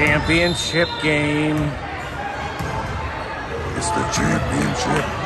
championship game. It's the championship.